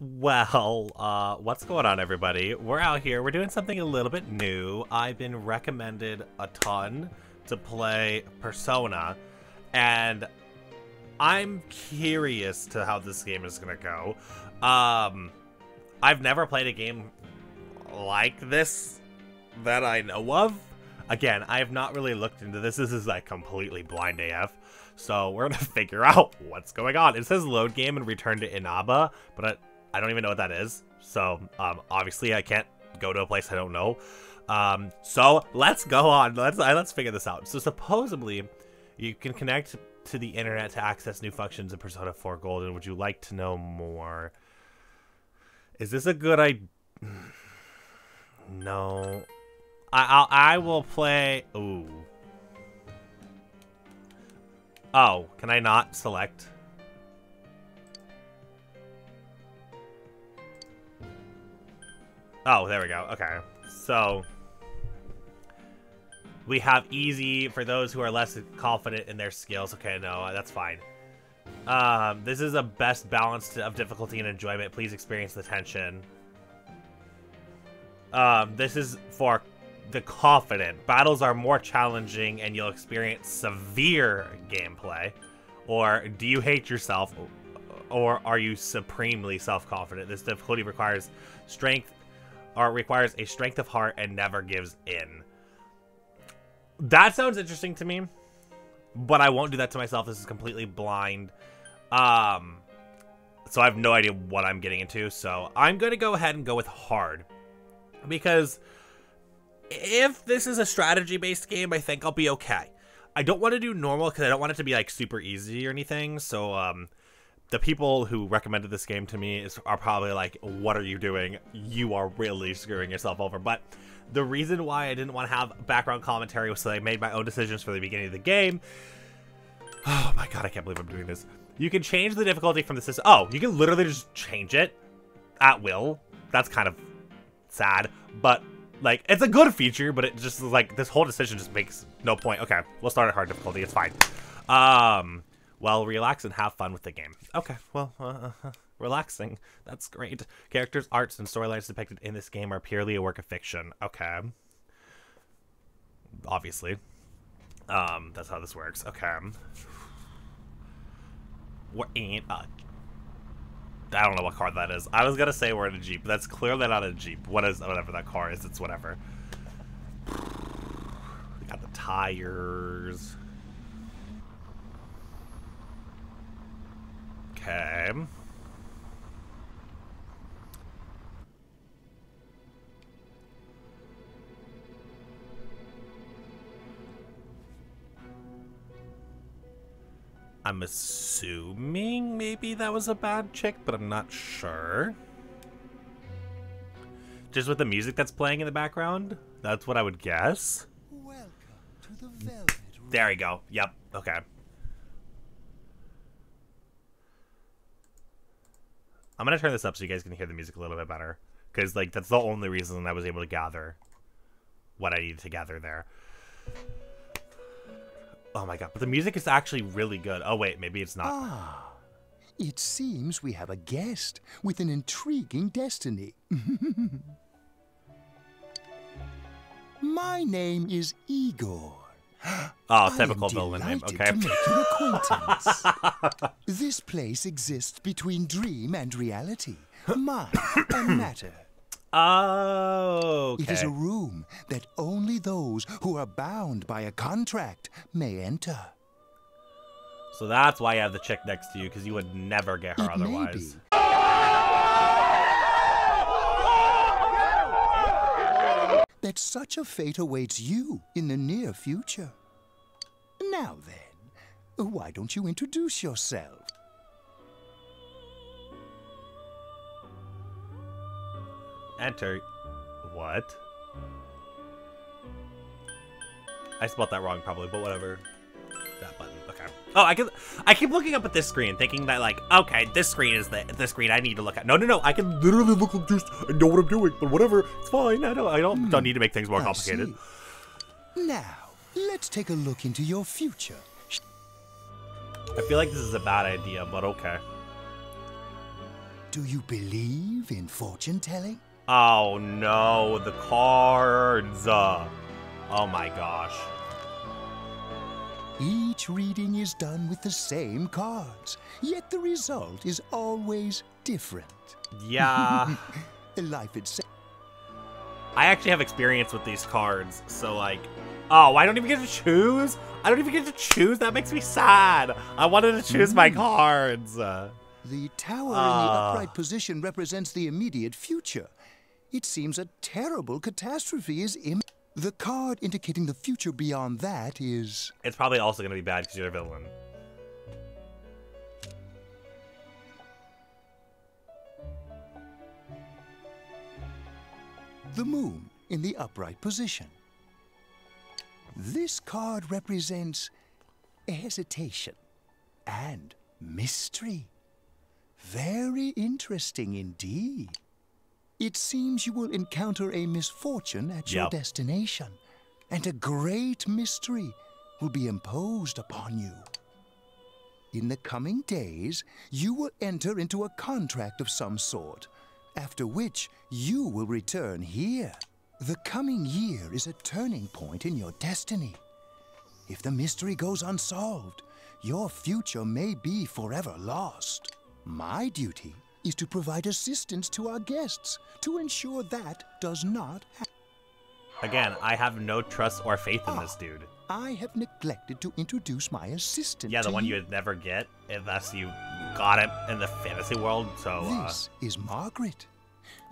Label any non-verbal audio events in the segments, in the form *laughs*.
Well, uh, what's going on, everybody? We're out here. We're doing something a little bit new. I've been recommended a ton to play Persona, and I'm curious to how this game is gonna go. Um, I've never played a game like this that I know of. Again, I have not really looked into this. This is like completely blind AF. So we're gonna *laughs* figure out what's going on. It says load game and return to Inaba, but I, I don't even know what that is. So um, obviously I can't go to a place I don't know. Um, so let's go on. Let's uh, let's figure this out. So supposedly, you can connect to the internet to access new functions in Persona 4 Golden. Would you like to know more? Is this a good idea? *sighs* No. I I'll, I will play. Ooh. Oh, can I not select? Oh, there we go. Okay. So, we have easy for those who are less confident in their skills. Okay, no, that's fine. Um, this is a best balance of difficulty and enjoyment. Please experience the tension. Um, this is for the confident. Battles are more challenging and you'll experience severe gameplay. Or do you hate yourself or are you supremely self-confident? This difficulty requires strength or requires a strength of heart and never gives in. That sounds interesting to me, but I won't do that to myself. This is completely blind. Um, so I have no idea what I'm getting into. So I'm going to go ahead and go with hard because if this is a strategy-based game, I think I'll be okay. I don't want to do normal because I don't want it to be like super easy or anything. So um, the people who recommended this game to me is, are probably like, "What are you doing? You are really screwing yourself over." But the reason why I didn't want to have background commentary was so I made my own decisions for the beginning of the game. *sighs* Oh my god, I can't believe I'm doing this. You can change the difficulty from the system. Oh, you can literally just change it at will. That's kind of sad, but like it's a good feature, but it just like this whole decision just makes no point. Okay, we'll start at hard difficulty. It's fine. Um, well, relax and have fun with the game. Okay, well, uh, uh, relaxing. That's great. Characters, arts, and storylines depicted in this game are purely a work of fiction. Okay. Obviously. Um, that's how this works. Okay. We're in a... I don't know what car that is. I was gonna say we're in a Jeep, but that's clearly not a Jeep. What is whatever that car is, it's whatever. We got the tires. Okay. I'm assuming maybe that was a bad chick, but I'm not sure. Just with the music that's playing in the background, that's what I would guess. Welcome to the Velvet Room. There we go. Yep. Okay. I'm gonna turn this up so you guys can hear the music a little bit better, because like that's the only reason I was able to gather what I needed to gather there. Oh my god, but the music is actually really good. Oh wait, maybe it's not. Ah, it seems we have a guest with an intriguing destiny. *laughs* My name is Igor. *gasps* Oh, typical villain name. Okay. to make your acquaintance. *laughs* this place exists between dream and reality, mind and *coughs* matter. Oh, okay. It is a room that only those who are bound by a contract may enter. So that's why you have the chick next to you, because you would never get her It may otherwise. be that such a fate awaits you in the near future. Now then, why don't you introduce yourself? Enter. What? I spelled that wrong probably, but whatever. That button. Okay. Oh, I can. I keep looking up at this screen, thinking that like, okay, this screen is the the screen I need to look at. No, no, no. I can literally look like just and know what I'm doing. But whatever, it's fine. I don't. I don't. Don't need to make things more I complicated. see. Now, let's take a look into your future. I feel like this is a bad idea, but okay. Do you believe in fortune telling? Oh no, the cards. Uh, oh my gosh. Each reading is done with the same cards, yet the result is always different. Yeah. *laughs* *laughs* Life itself. I actually have experience with these cards, so like, oh, I don't even get to choose. I don't even get to choose. That makes me sad. I wanted to choose my cards. Uh, The tower in the Ah. upright position represents the immediate future. It seems a terrible catastrophe is Im. The card indicating the future beyond that is. it's probably also gonna be bad because you're a villain. the moon in the upright position. This card represents hesitation and mystery. Very interesting indeed. It seems you will encounter a misfortune at your destination, and a great mystery will be imposed upon you. In the coming days, you will enter into a contract of some sort, after which you will return here. The coming year is a turning point in your destiny. If the mystery goes unsolved, your future may be forever lost. My duty is to provide assistance to our guests to ensure that does not happen. Again, I have no trust or faith in this dude. I have neglected to introduce my assistant. Yeah, the to one you. you would never get unless you got it in the fantasy world. So, uh, This is Margaret.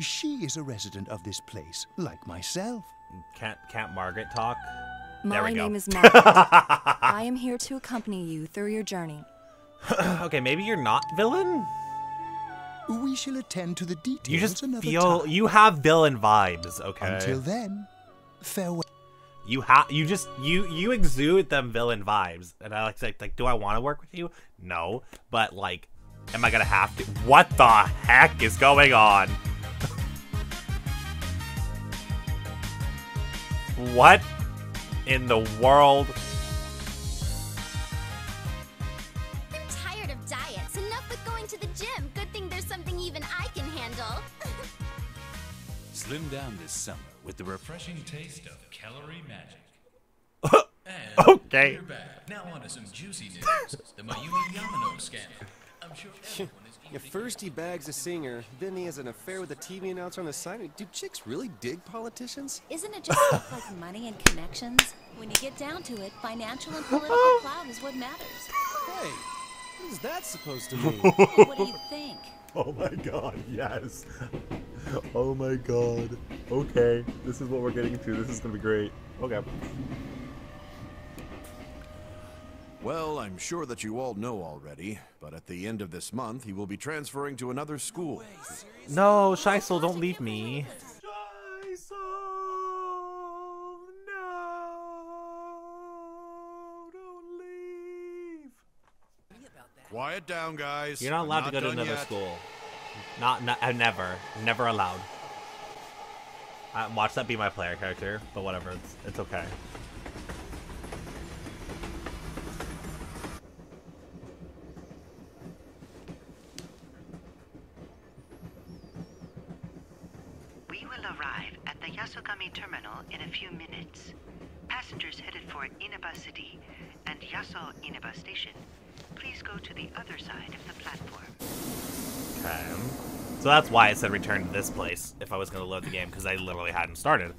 She is a resident of this place, like myself. can't can't Margaret talk? there My we go. name is *laughs* Margaret. I am here to accompany you through your journey. *clears throat* okay, maybe you're not villain. We shall attend to the details You just another feel time. you have villain vibes. Okay. Until then, farewell. You have you just you you exude them villain vibes, and I like to like, do I want to work with you? No, but like, am I gonna have to? What the heck is going on? *laughs* what in the world? Slim down this summer with the refreshing taste of Calorie Magic. *laughs* And Okay. we're back. Now on to some juicy news. *laughs* the Mayumi Yamano scandal. I'm sure everyone is Yeah, first he bags a singer, then he has an affair with a TV announcer on the side. Do chicks really dig politicians? Isn't it just like money and connections? When you get down to it, financial and political *laughs* clout is what matters. Hey, what is that supposed to mean? what do you think? Oh my god, yes. *laughs* Oh my god. Okay, this is what we're getting to. This is gonna be great. Okay. Well, I'm sure that you all know already, but at the end of this month, he will be transferring to another school. No, Shisel, don't leave me. no, don't leave. Quiet down, guys. You're not I'm allowed to go to another yet. school. Not, not, uh, never, never allowed. Uh, watch that be my player character, but whatever, it's, it's okay. We will arrive at the Yasogami terminal in a few minutes. Passengers headed for Inaba City and Yaso Inaba Station, please go to the other side of the platform. Okay. So that's why I said return to this place if I was going to load the game, because I literally hadn't started.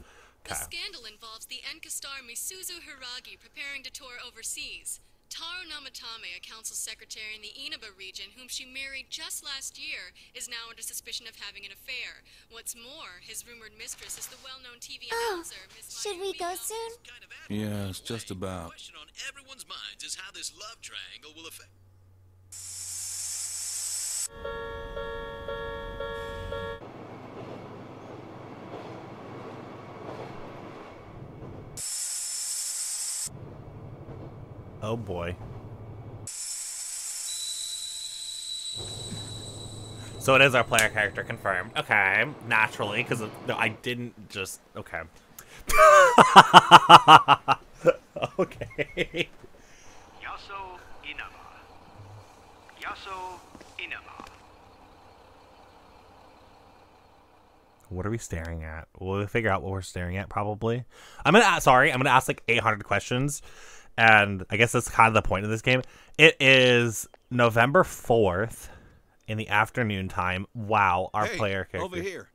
The scandal involves the enka star Misuzu Hiiragi preparing to tour overseas. Taro Namatame, a council secretary in the Inaba region, whom she married just last year, is now under suspicion of having an affair. What's more, his rumored mistress is the well-known TV Oh, announcer, Miss should we Mayumi go Yama. soon? Yes, just about. question on everyone's minds is how this love triangle will affect. Oh boy. So it is our player character confirmed. Okay, naturally, because no, I didn't just. Okay. *laughs* okay. Yaso Inaba. Yaso Inaba. What are we staring at? We'll figure out what we're staring at probably. I'm gonna ask, sorry, I'm gonna ask like 800 questions, and I guess that's kind of the point of this game. It is November 4th in the afternoon time. Wow, our hey, player character. over here.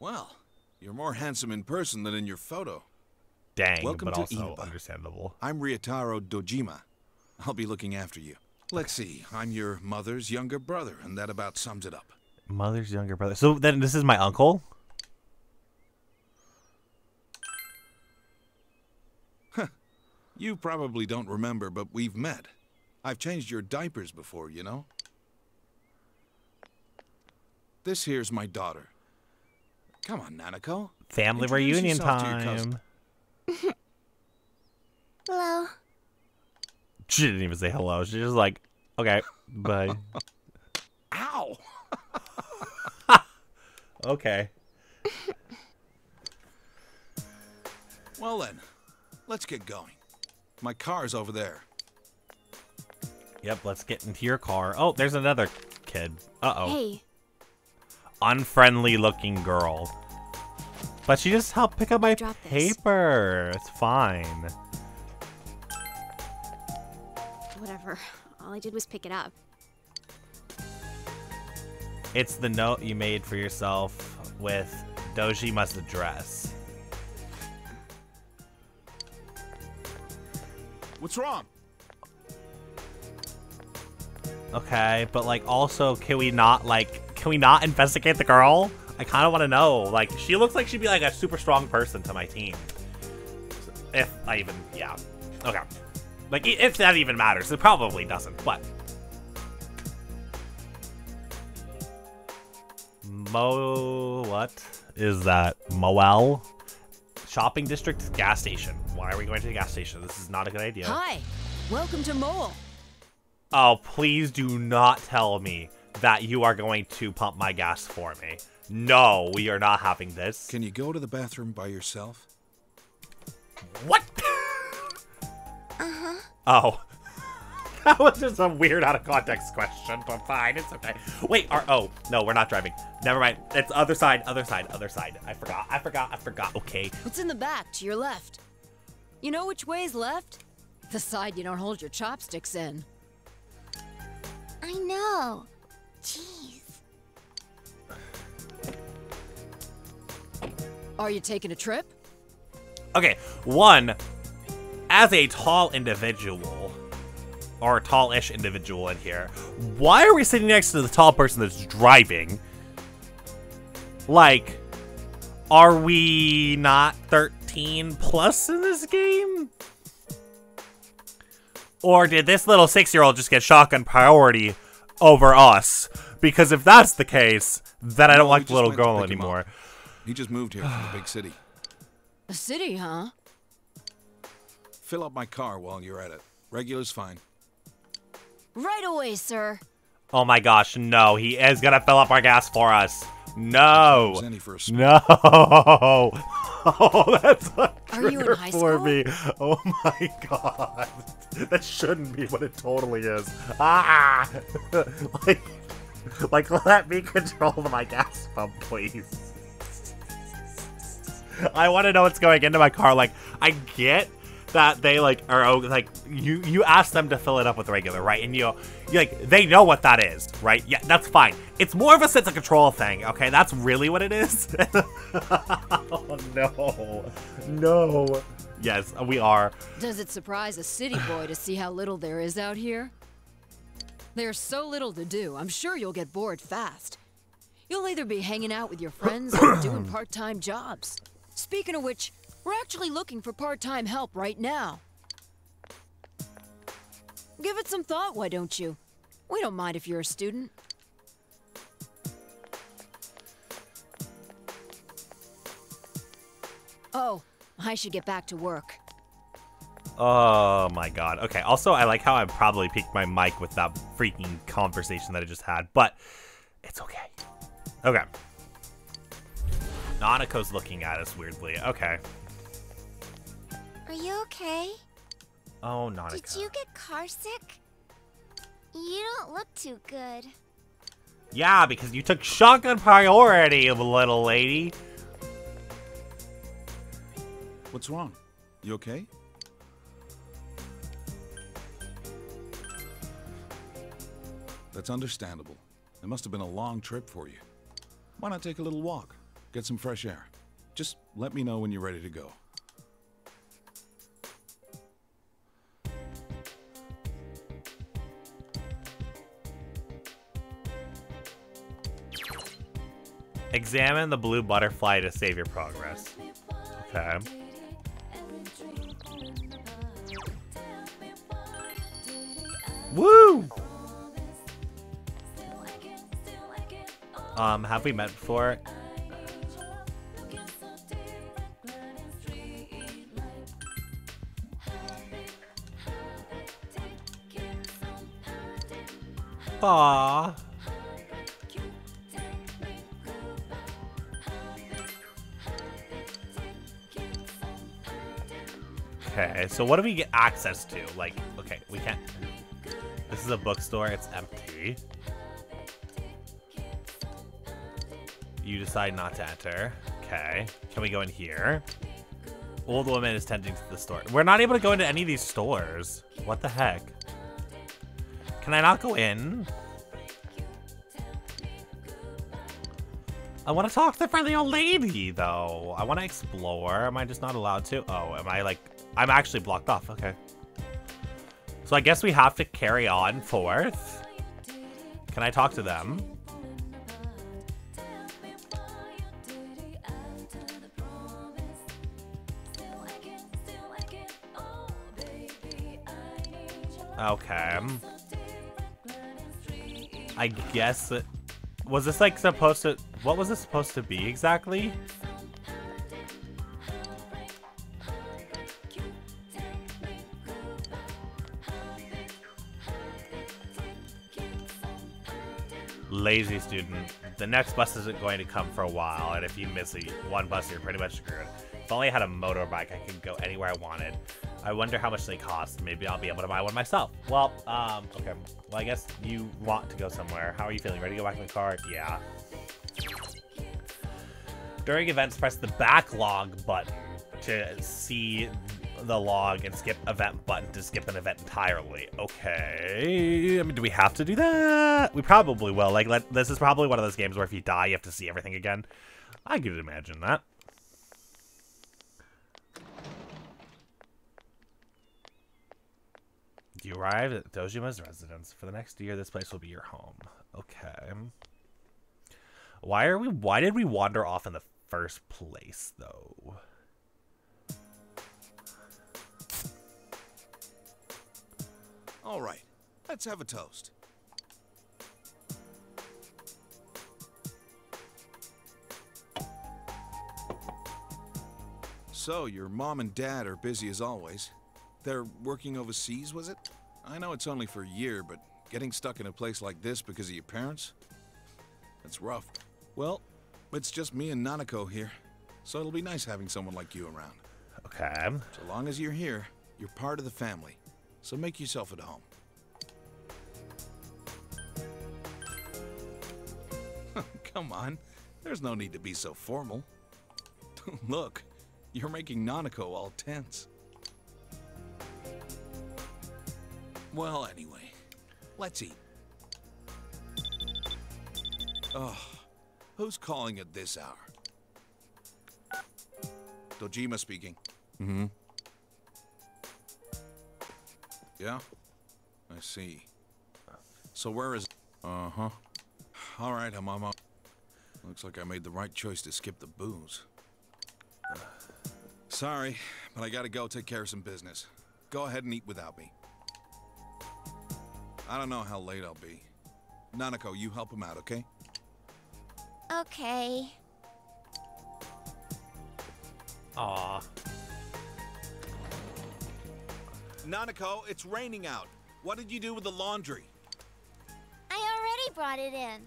Well, you're more handsome in person than in your photo. Dang, Welcome but to also understandable. I'm Ryotaro Dojima. I'll be looking after you. Let's see, I'm your mother's younger brother, and that about sums it up. Mother's younger brother. So then this is my uncle. You probably don't remember, but we've met. I've changed your diapers before, you know? This here's my daughter. Come on, Nanako. Family Introduce reunion yourself to your cousin. time. *laughs* Hello. She didn't even say hello. She's just like, okay, *laughs* bye. Ow! *laughs* okay. Well then, let's get going. My car's over there. Yep, let's get into your car. Oh, there's another kid. Uh oh. Hey, Unfriendly looking girl. But she just helped pick up my Drop this. paper. It's fine. whatever. All I did was pick it up. It's the note you made for yourself with Dojima's address. What's wrong? Okay, but like also can we not like can we not investigate the girl? I kind of want to know. Like she looks like she'd be like a super strong person to my team. If I even yeah. Okay. Like if that even matters. It probably doesn't, but Mo what is that? Moel shopping district gas station. Why are we going to the gas station? This is not a good idea. Hi, welcome to Moel. Oh, please do not tell me that you are going to pump my gas for me. No, we are not having this. Can you go to the bathroom by yourself? What? Uh-huh. Oh. That was just a weird out of context question, but fine, it's okay. Wait, our, oh, no, we're not driving. Never mind. It's other side, other side, other side. I forgot, I forgot, I forgot. Okay. What's in the back to your left? You know which way's left? The side you don't hold your chopsticks in. I know. Jeez. Are you taking a trip? Okay, one, as a tall individual, or a tall-ish individual in here, why are we sitting next to the tall person that's driving? Like, are we not 13 plus in this game? Or did this little six-year-old just get shotgun priority over us? Because if that's the case, then I don't No, like the little girl pick him up. anymore. He just moved here from the big city. *sighs* A city, huh? Fill up my car while you're at it. Regular's fine. Right away, sir. Oh my gosh, no, he is gonna fill up our gas for us. No. There's any for a No. *laughs* Oh, that's a Are you in trigger for me. Oh my god. That shouldn't be what it totally is. Ah! *laughs* like, like, let me control my gas pump, please. I want to know what's going into my car. Like, I get that they like are oh, like you you ask them to fill it up with regular, right? And you you like they know what that is, right? Yeah, that's fine. It's more of a sense of control thing, okay? That's really what it is. *laughs* oh no, no. Yes, we are. Does it surprise a city boy to see how little there is out here? There's so little to do, I'm sure you'll get bored fast. You'll either be hanging out with your friends or doing *clears throat* part time jobs. Speaking of which, we're actually looking for part time help right now. Give it some thought, why don't you? We don't mind if you're a student. Oh, I should get back to work. Oh my god. Okay. Also, I like how I probably peaked my mic with that freaking conversation that I just had, but it's okay. Okay. Nanako's looking at us weirdly. Okay. Are you okay? Oh, Nanako. Did you get car sick? You don't look too good. Yeah, because you took shotgun priority, of a little lady. What's wrong? You okay? That's understandable. It must have been a long trip for you. Why not take a little walk? Get some fresh air. Just let me know when you're ready to go. Examine the blue butterfly to save your progress. Okay. Woo! Um, have we met before? Aww. So what do we get access to? Like, okay, we can't. This is a bookstore, it's empty. You decide not to enter. Okay, can we go in here? Old woman is tending to the store. We're not able to go into any of these stores. What the heck? Can I not go in? I want to talk to the friendly old lady, though. I want to explore. Am I just not allowed to? Oh, am I like... I'm actually blocked off. Okay. So I guess we have to carry on forth. Can I talk to them? Okay. I guess it... Was this like supposed to... What was this supposed to be exactly? Lazy student. The next bus isn't going to come for a while, and if you miss a, one bus, you're pretty much screwed. If only I had a motorbike, I could go anywhere I wanted. I wonder how much they cost. Maybe I'll be able to buy one myself. Well, um, okay. Well, I guess you want to go somewhere. How are you feeling? Ready to go back in the car? Yeah. During events, press the backlog button to see the log and skip event button to skip an event entirely. Okay. I mean, do we have to do that? We probably will. Like, let, this is probably one of those games where if you die, you have to see everything again. I could imagine that. You arrive at Dojima's residence. For the next year, this place will be your home. Okay. Why are we? Why did we wander off in the first place, though? All right, let's have a toast. So, your mom and dad are busy as always. They're working overseas, was it? I know it's only for a year, but getting stuck in a place like this because of your parents? That's rough. Well, it's just me and Nanako here, so it'll be nice having someone like you around. Okay. So long as you're here, you're part of the family, so make yourself at home. *laughs* Come on, there's no need to be so formal. *laughs* Look, you're making Nanako all tense. Well, anyway, let's eat. Oh, who's calling at this hour? Dojima speaking. Mm-hmm. Yeah? I see. So where is... Uh-huh. All right, I'm on my... Looks like I made the right choice to skip the booze. Sorry, but I gotta go take care of some business. Go ahead and eat without me. I don't know how late I'll be. Nanako, you help him out, okay? Okay. Aw. Nanako, it's raining out. What did you do with the laundry? I already brought it in.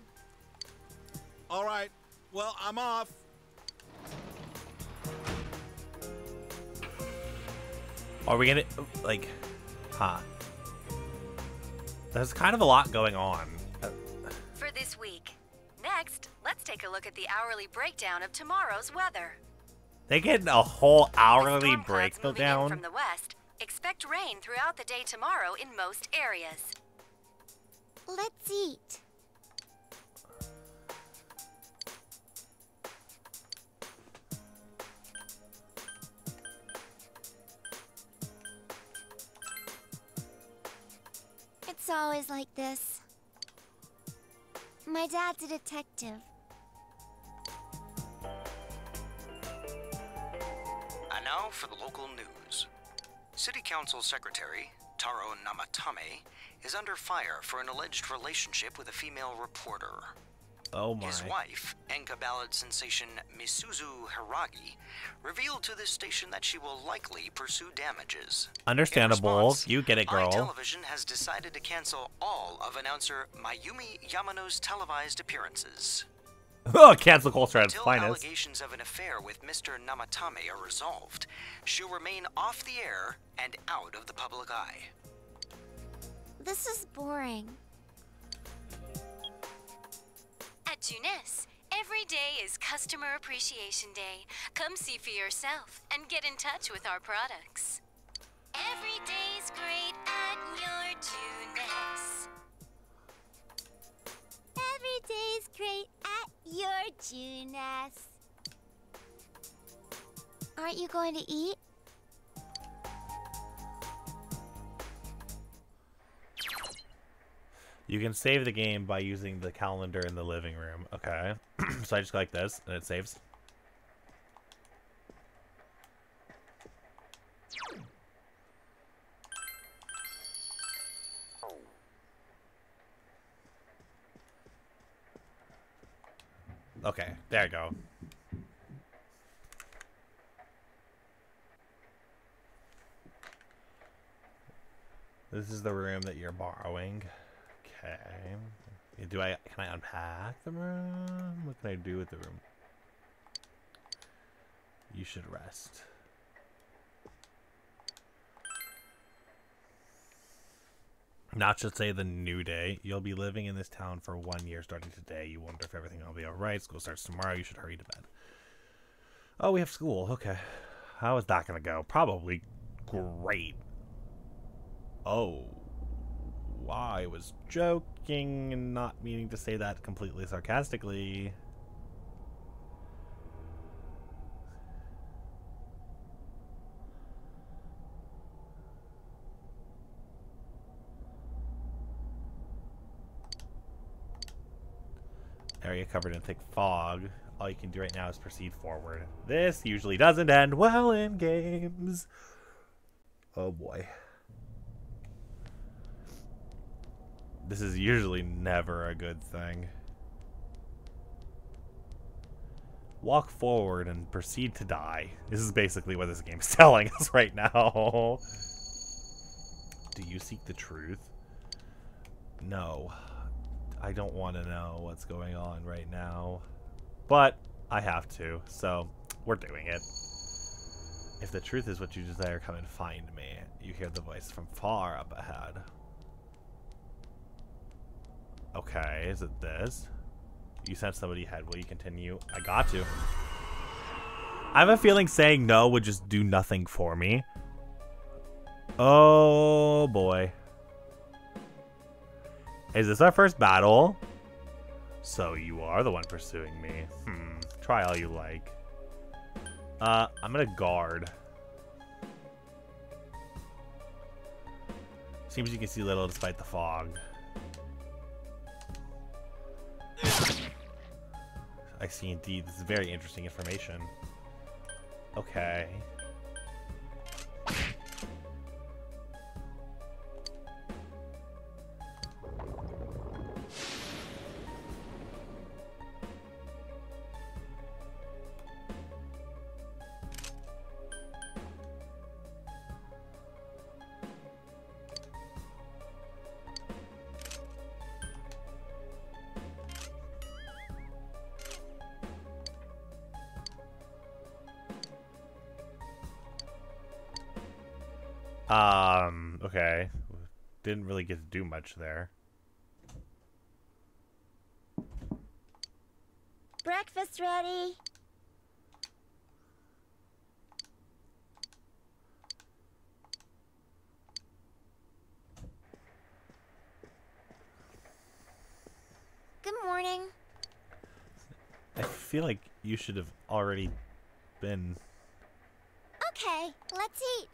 All right. Well, I'm off. Are we gonna like, huh? There's kind of a lot going on. For this week. Next, let's take a look at the hourly breakdown of tomorrow's weather. They get a whole hourly Storm clouds moving in breakdown. from the west. Expect rain throughout the day tomorrow in most areas. Let's eat. It's always like this. My dad's a detective. And now for the local news. City Council Secretary Taro Namatame is under fire for an alleged relationship with a female reporter. Oh my. His wife, Enka ballad sensation Misuzu Hiiragi, revealed to this station that she will likely pursue damages. Understandable. You get it, girl. Television has decided to cancel all of announcer Mayumi Yamano's televised appearances. *laughs* oh, cancel culture at its Until finest. allegations of an affair with Mr. Namatame are resolved, she'll remain off the air and out of the public eye. This is boring. At Junes, every day is Customer Appreciation Day. Come see for yourself and get in touch with our products. Every day's great at your Junes. Every day's great at your Junes. Aren't you going to eat? You can save the game by using the calendar in the living room. Okay. *clears throat* so I just click this, and it saves. Okay, there you go. This is the room that you're borrowing. Okay. Do I can I unpack the room? What can I do with the room? You should rest. Not should say the new day. You'll be living in this town for one year starting today. You wonder if everything will be alright. School starts tomorrow. You should hurry to bed. Oh, we have school. Okay. How is that going to go? Probably great. Oh. I was joking and not meaning to say that completely sarcastically. Area covered in thick fog. All you can do right now is proceed forward. This usually doesn't end well in games. Oh boy. This is usually never a good thing. Walk forward and proceed to die. This is basically what this game is *laughs* telling us right now. Do you seek the truth? No. I don't want to know what's going on right now. But I have to, so we're doing it. If the truth is what you desire, come and find me. You hear the voice from far up ahead. Okay, is it this? You sent somebody ahead. Will you continue? I got to. I have a feeling saying no would just do nothing for me. Oh boy. Is this our first battle? So you are the one pursuing me. Hmm. Try all you like. Uh, I'm gonna guard. Seems you can see little despite the fog. I see indeed. This is very interesting information. Okay. Um, okay. didn't really get to do much there. Breakfast ready. Good morning. I feel like you should have already been. Okay, let's eat.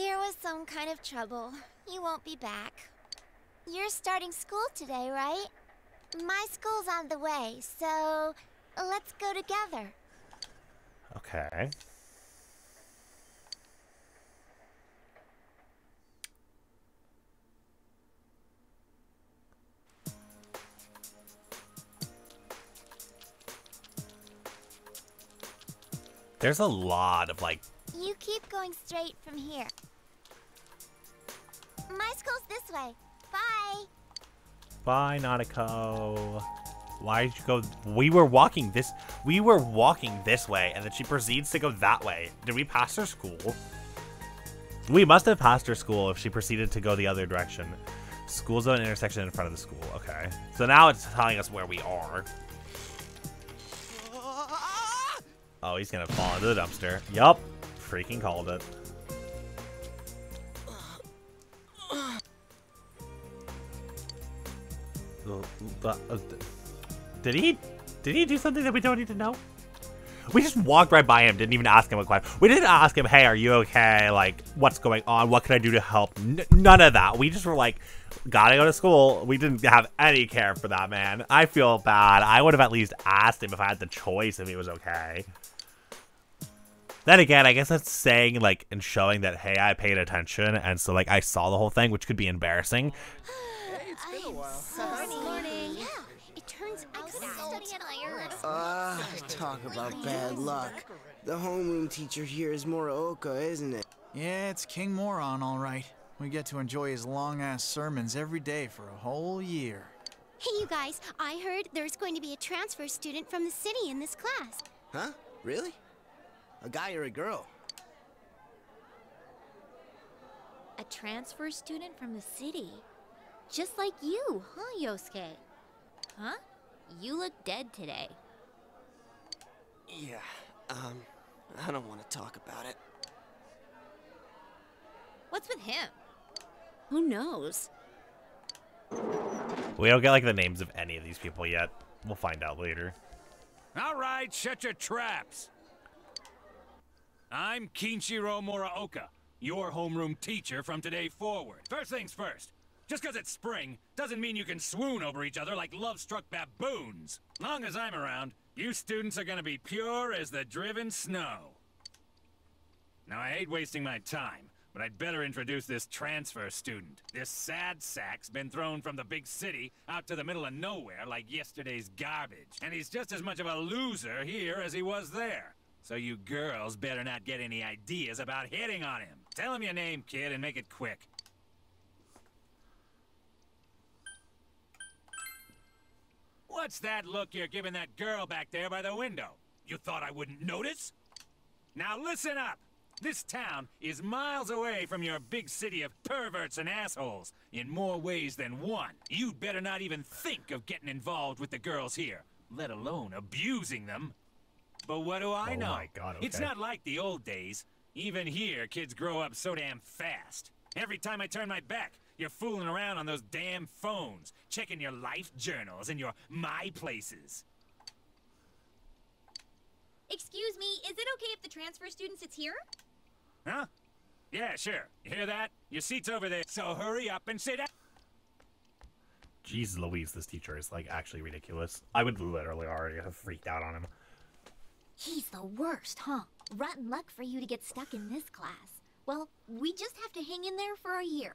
There was some kind of trouble. You won't be back. You're starting school today, right? My school's on the way, so let's go together. Okay. There's a lot of like You keep going straight from here. School's this way. Bye. Bye, Nanako. Why did you go? We were walking this. We were walking this way, and then she proceeds to go that way. Did we pass her school? We must have passed her school if she proceeded to go the other direction. School's at an intersection in front of the school. Okay. So now it's telling us where we are. Oh, he's gonna fall into the dumpster. Yup. Freaking called it. Uh, uh, Did he? Did he do something that we don't need to know? We just walked right by him, didn't even ask him a question. We didn't ask him, hey, are you okay? Like, what's going on? What can I do to help? N none of that. We just were like, gotta go to school. We didn't have any care for that man. I feel bad. I would have at least asked him if I had the choice if he was okay. Then again, I guess that's saying, like, and showing that, hey, I paid attention, and so, like, I saw the whole thing, which could be embarrassing. *sighs* Hey, it's been a while. *laughs* I couldn't study at Ireland. Ah, talk about bad luck. The homeroom teacher here is Morooka, isn't it? Yeah, it's King Moron, all right. We get to enjoy his long-ass sermons every day for a whole year. Hey, you guys, I heard there's going to be a transfer student from the city in this class. Huh? Really? A guy or a girl? A transfer student from the city. Just like you, huh, Yosuke? Huh? You look dead today. Yeah, um, I don't want to talk about it. What's with him? Who knows? We don't get, like, the names of any of these people yet. We'll find out later. All right, shut your traps. I'm Kinshiro Morooka, your homeroom teacher from today forward. First things first. Just because it's spring doesn't mean you can swoon over each other like love-struck baboons. Long as I'm around, you students are gonna be pure as the driven snow. Now, I hate wasting my time, but I'd better introduce this transfer student. This sad sack's been thrown from the big city out to the middle of nowhere like yesterday's garbage. And he's just as much of a loser here as he was there. So you girls better not get any ideas about hitting on him. Tell him your name, kid, and make it quick. What's that look you're giving that girl back there by the window? You thought I wouldn't notice? Now listen up! This town is miles away from your big city of perverts and assholes, in more ways than one. You'd better not even think of getting involved with the girls here, let alone abusing them. But what do I Oh know? my God, It's not like the old days. Even here, kids grow up so damn fast. Every time I turn my back, you're fooling around on those damn phones, checking your life journals and your my places. Excuse me, is it okay if the transfer student sits here? Huh? Yeah, sure. You hear that? Your seat's over there, so hurry up and sit down. Jeez Louise, this teacher is, like, actually ridiculous. I would literally already have freaked out on him. He's the worst, huh? Rotten luck for you to get stuck in this class. Well, we just have to hang in there for a year.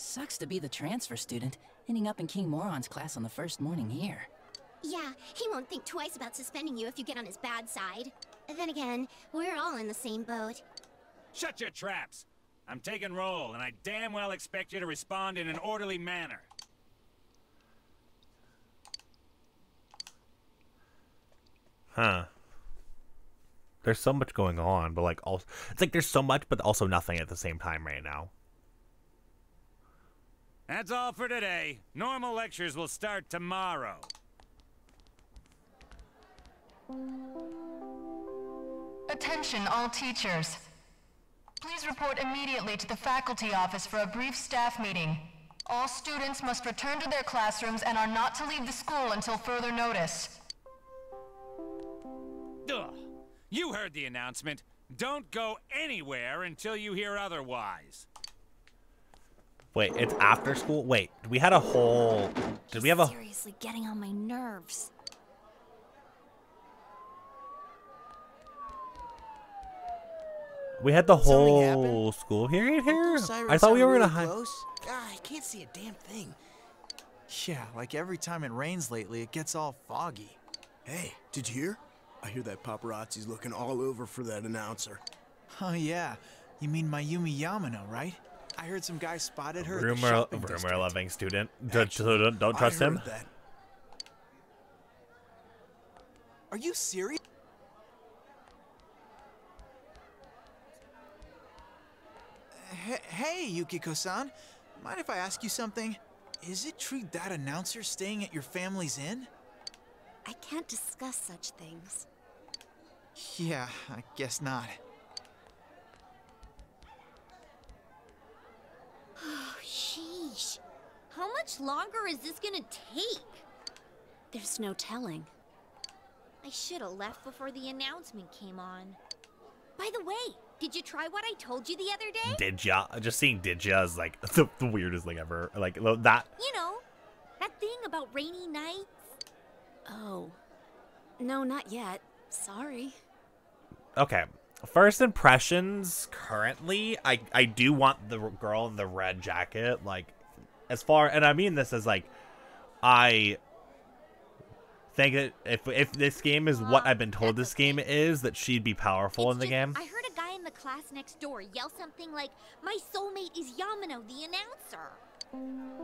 Sucks to be the transfer student, ending up in King Moron's class on the first morning here. Yeah, he won't think twice about suspending you if you get on his bad side. Then again, we're all in the same boat. Shut your traps! I'm taking roll, and I damn well expect you to respond in an orderly manner. Huh. There's so much going on, but like also it's like there's so much but also nothing at the same time right now. That's all for today. Normal lectures will start tomorrow. Attention all teachers. Please report immediately to the faculty office for a brief staff meeting. All students must return to their classrooms and are not to leave the school until further notice. Ugh. You heard the announcement. Don't go anywhere until you hear otherwise. Wait, it's after school? Wait, we had a whole Did we have a Seriously getting on my nerves. We had the whole school period here? I thought we were gonna hide close. Ah, I can't see a damn thing. Yeah, like every time it rains lately, it gets all foggy. Hey, did you hear? I hear that paparazzi's looking all over for that announcer. Oh yeah, you mean Mayumi Yamano, right? I heard some guy spotted her. at the rumor shopping rumor district. loving student. Don't, don't, don't trust I him. that. Are you serious? Hey, hey Yukiko-san. Mind if I ask you something? Is it true that announcer's staying at your family's inn? I can't discuss such things. Yeah, I guess not. Oh, sheesh. How much longer is this gonna take? There's no telling. I should have left before the announcement came on. By the way, did you try what I told you the other day? Did ya? Just seeing did ya is like *laughs* the, the weirdest thing ever. Like that. You know, that thing about rainy nights? Oh. No, not yet. Sorry. Okay. First impressions currently, I I do want the girl in the red jacket. Like, as far and I mean this as like, I think that if if this game is what I've been told this game is, that she'd be powerful in the game. I heard a guy in the class next door yell something like, My soulmate is Yamano, the announcer.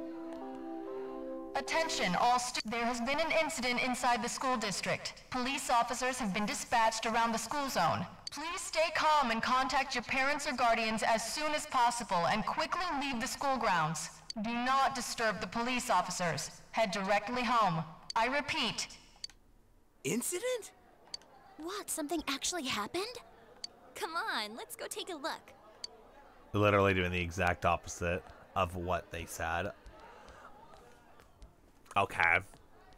Attention, all stu- There has been an incident inside the school district. Police officers have been dispatched around the school zone. Please stay calm and contact your parents or guardians as soon as possible and quickly leave the school grounds. Do not disturb the police officers. Head directly home. I repeat. Incident? What? Something actually happened? Come on, let's go take a look. Literally doing the exact opposite of what they said. Okay.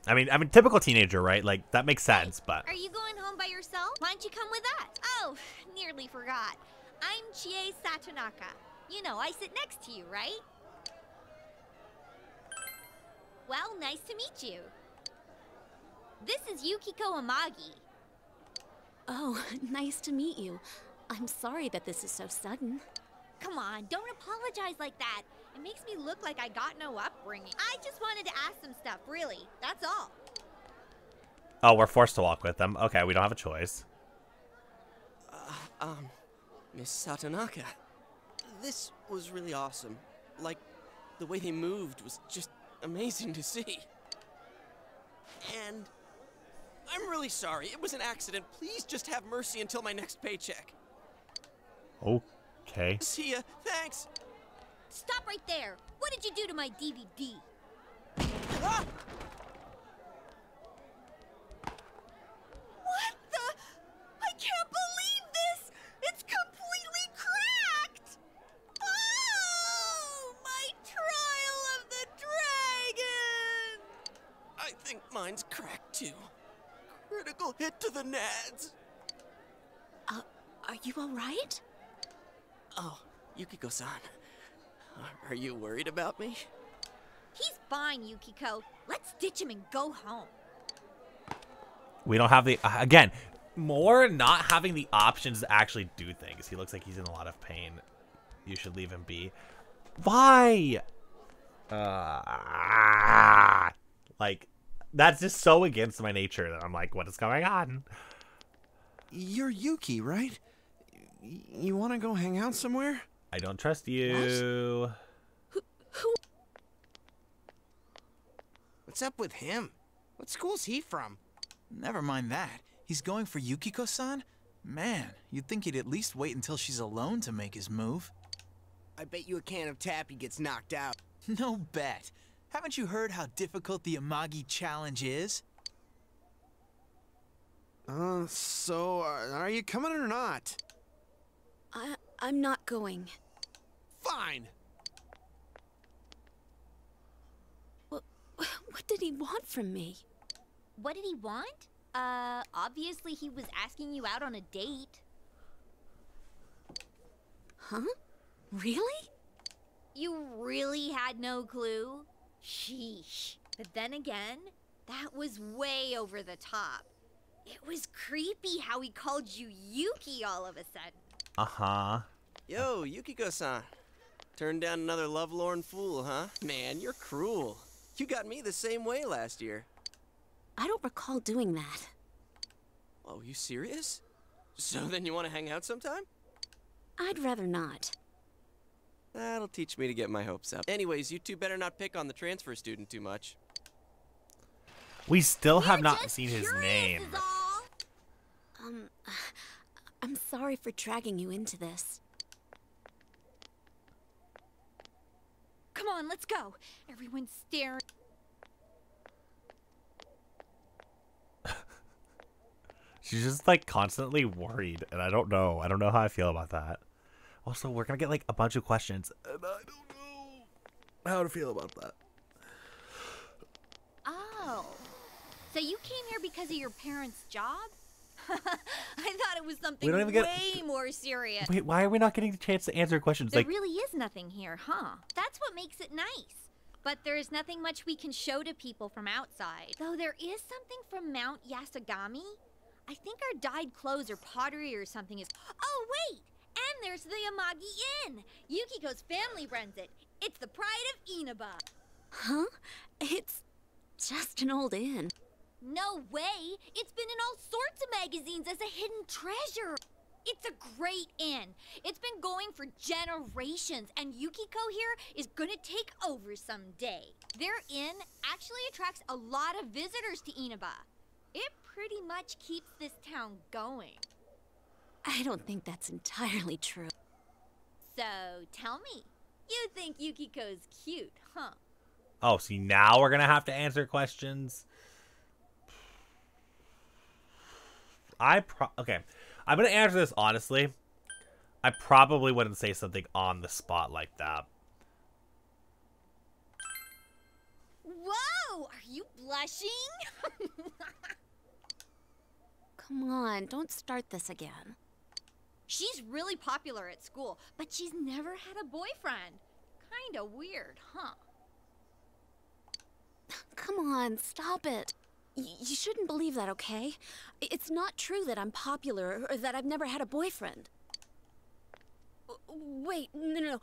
I mean, I mean, typical teenager, right? Like that makes sense, but Are you going home by yourself? Why don't you come with us? Oh, *laughs* nearly forgot. I'm Chie Satonaka. You know, I sit next to you, right? Well, nice to meet you. This is Yukiko Amagi. Oh, *laughs* nice to meet you. I'm sorry that this is so sudden. Come on, don't apologize like that. It makes me look like I got no upbringing. I just wanted to ask some stuff, really. That's all. oh, we're forced to walk with them. Okay, we don't have a choice. Uh, Um, Miss Satonaka, this was really awesome. Like, the way they moved was just amazing to see. And I'm really sorry. It was an accident. Please just have mercy until my next paycheck. Okay. See ya. Thanks. Stop right there. What did you do to my DVD? Ah! What the? I can't believe this! It's completely cracked! Oh! My trial of the dragon! I think mine's cracked too. Critical hit to the nads. Uh, are you alright? Oh, Yukiko-san. Are you worried about me? He's fine, Yukiko. Let's ditch him and go home. We don't have the uh, again more not having the options to actually do things. He looks like he's in a lot of pain. You should leave him be. Why? Uh, like that's just so against my nature that I'm like, what is going on? You're Yuki, right? You want to go hang out somewhere? I don't trust you. What's up with him? What school's he from? Never mind that. He's going for Yukiko-san? Man, you'd think he'd at least wait until she's alone to make his move. I bet you a can of Tappy gets knocked out. *laughs* No bet. Haven't you heard how difficult the Amagi challenge is? Uh, so, uh, are you coming or not? I I'm not going. Fine. What what did he want from me? What did he want? Uh, obviously he was asking you out on a date. Huh? Really? You really had no clue? Sheesh. But then again, that was way over the top. It was creepy how he called you Yuki all of a sudden. Uh huh. Yo, Yukiko-san. Turned down another lovelorn fool, huh? Man, you're cruel. You got me the same way last year. I don't recall doing that. Oh, you serious? So then you want to hang out sometime? I'd rather not. That'll teach me to get my hopes up. Anyways, you two better not pick on the transfer student too much. We still have not seen his name. Um, I'm sorry for dragging you into this. Come on, let's go. Everyone's staring. *laughs* She's just like constantly worried, and I don't know. I don't know how I feel about that. Also, we're gonna get like a bunch of questions, and I don't know how to feel about that. Oh. So you came here because of your parents' job? *laughs* I thought it was something we don't even get- way more serious. Wait, why are we not getting the chance to answer questions? There like, really is nothing here, huh? That's what makes it nice. But there is nothing much we can show to people from outside. Though there is something from Mount Yasogami. I think our dyed clothes or pottery or something is. Oh, wait! And there's the Amagi Inn! Yukiko's family runs it. It's the pride of Inaba. Huh? It's just an old inn. No way! It's been in all sorts of magazines as a hidden treasure! It's a great inn. It's been going for generations, and Yukiko here is gonna take over someday. Their inn actually attracts a lot of visitors to Inaba. It pretty much keeps this town going. I don't think that's entirely true. So tell me, you think Yukiko's cute, huh? oh, see, now we're gonna have to answer questions. I pro okay. I'm gonna answer this honestly. I probably wouldn't say something on the spot like that. Whoa! Are you blushing? *laughs* Come on, don't start this again. She's really popular at school, but she's never had a boyfriend. Kinda weird, huh? *laughs* Come on, stop it. Y- you shouldn't believe that, okay? It's not true that I'm popular or that I've never had a boyfriend. Wait, no, no, no.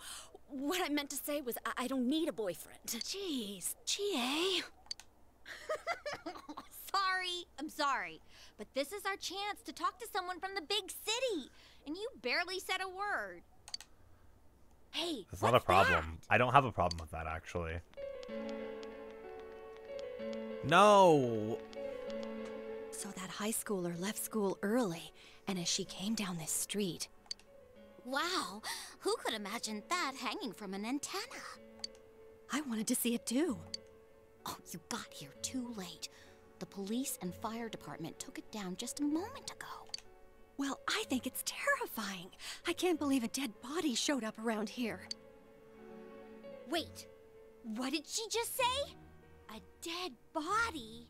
What I meant to say was I, I don't need a boyfriend. Jeez, Chie. *laughs* sorry, I'm sorry. But this is our chance to talk to someone from the big city. And you barely said a word. Hey, That's not a problem. I don't have a problem with that actually. No. So that high schooler left school early, and as she came down this street, Wow, who could imagine that hanging from an antenna? I wanted to see it too. Oh, you got here too late. The police and fire department took it down just a moment ago. Well, I think it's terrifying. I can't believe a dead body showed up around here. Wait, what did she just say? A dead body?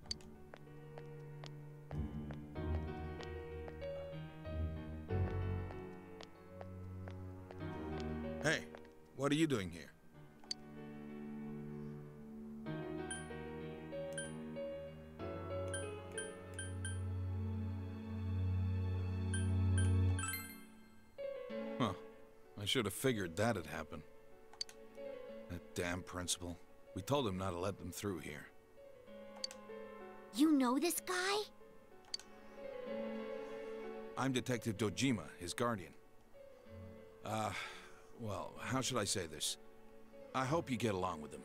Hey, what are you doing here? Huh. I should have figured that'd happen. That damn principal. We told him not to let them through here. You know this guy? I'm Detective Dojima, his guardian. Uh, well, how should I say this? I hope you get along with him.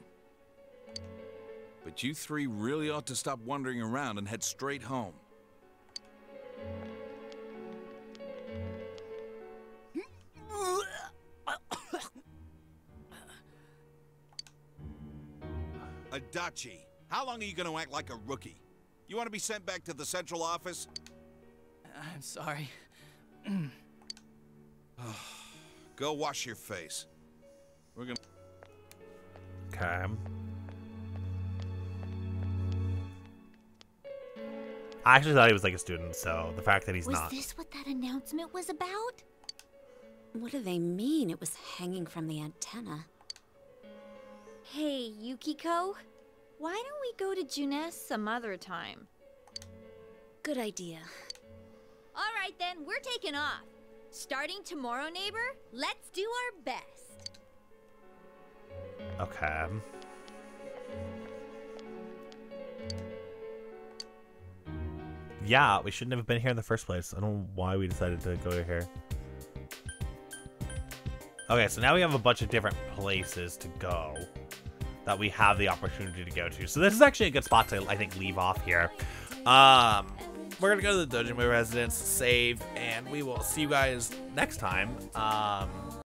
But you three really ought to stop wandering around and head straight home. Adachi, how long are you gonna act like a rookie? You want to be sent back to the central office? Uh, I'm sorry. *clears throat* Go wash your face. We're gonna. Okay. I actually thought he was like a student, so the fact that he's was not. this what that announcement was about? What do they mean it was hanging from the antenna? Hey, Yukiko. Why don't we go to Junes some other time? Good idea. All right then, we're taking off. Starting tomorrow, neighbor, let's do our best. Okay. Yeah, we shouldn't have been here in the first place. I don't know why we decided to go here. Okay, so now we have a bunch of different places to go that we have the opportunity to go to. So this is actually a good spot to, I think, leave off here. Um, we're gonna go to the Boy residence, save, and we will see you guys next time. Um,